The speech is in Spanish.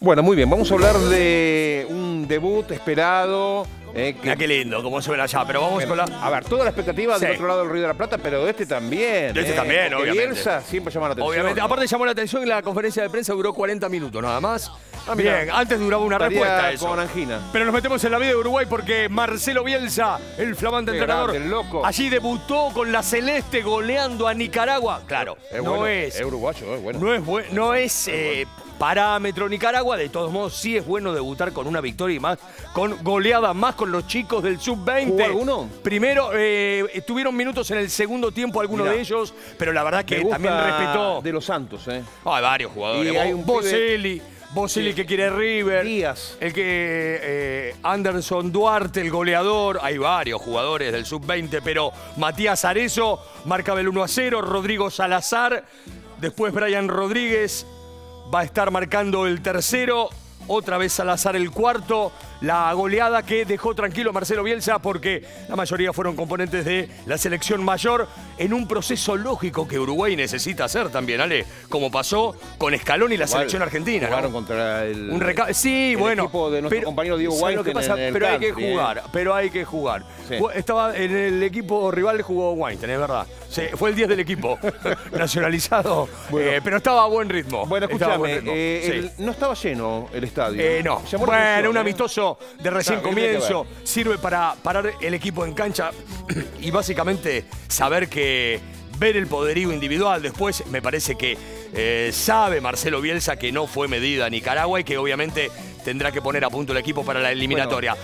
Bueno, muy bien, vamos a hablar de un debut esperado. eh, que- Mira qué lindo, cómo suena allá. Pero vamos con la. A ver, toda la expectativa del otro lado del Río de la Plata, pero de este también. De este eh, también, obviamente. Bielsa siempre llama la atención. Obviamente. Aparte llamó la atención que la conferencia de prensa duró 40 minutos nada más. Ah, mirá. Bien, antes duraba una respuesta eso. con angina. Pero nos metemos en la vida de Uruguay porque Marcelo Bielsa, el flamante Qué entrenador, grande, loco. allí debutó con la Celeste goleando a Nicaragua. Claro, Es no bueno, es, Es uruguayo, es bueno. no es, bue- no es eh, parámetro Nicaragua, de todos modos sí es bueno debutar con una victoria y más, con goleada más con los chicos del sub-20. ¿Jugó alguno? Primero, eh, tuvieron minutos en el segundo tiempo algunos Mirá. de ellos, pero la verdad que también respetó. De los Santos, ¿eh? Hay varios jugadores. Y hay un Boselli, Boselli Sí. que quiere River. Díaz. El que eh, Anderson Duarte, el goleador. Hay varios jugadores del sub-20, pero Matías Arezo marcaba el 1 a 0. Rodrigo Salazar. Después Brian Rodríguez va a estar marcando el tercero. Otra vez Salazar el cuarto. La goleada que dejó tranquilo Marcelo Bielsa porque la mayoría fueron componentes de la selección mayor en un proceso lógico que Uruguay necesita hacer también, Ale. Como pasó con Escalón y la Igual selección argentina. ¿no? Jugaron contra el. Un reca- Sí, el bueno. equipo de nuestro compañero Diego ¿sabes lo que Weinstein pasa? Pero hay que ¿eh? jugar, pero hay que jugar. Sí. Estaba en el equipo rival jugó Weinstein, es verdad. Sí, fue el 10 del equipo nacionalizado, Bueno. eh, pero estaba a buen ritmo. Bueno, Estaba a buen escúchame, ritmo, eh, sí. el- no estaba lleno el estadio. Eh, no, bueno, un ¿eh? De recién Claro, comienzo sirve para parar el equipo en cancha y básicamente saber que ver el poderío individual después me parece que eh, sabe Marcelo Bielsa que no fue medida Nicaragua y que obviamente tendrá que poner a punto el equipo para la eliminatoria.